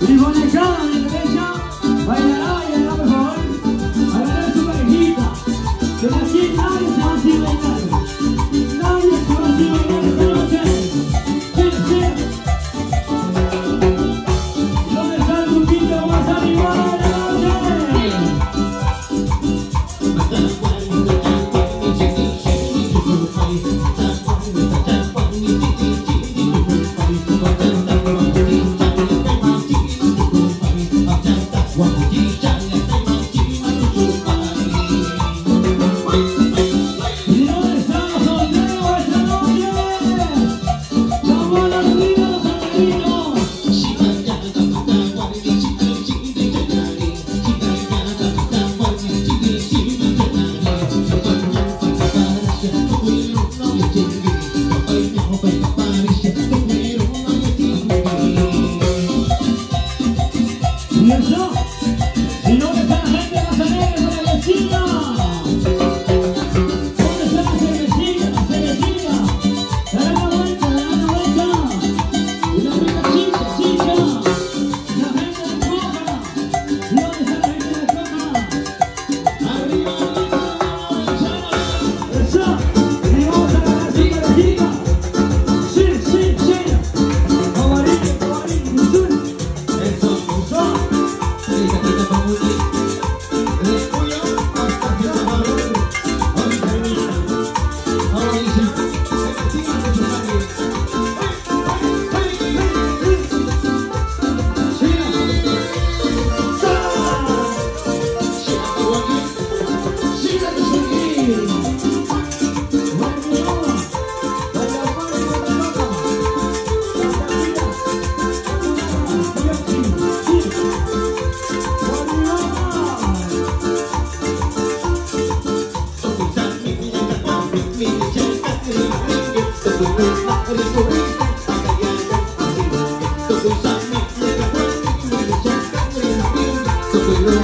你不能让。no, You.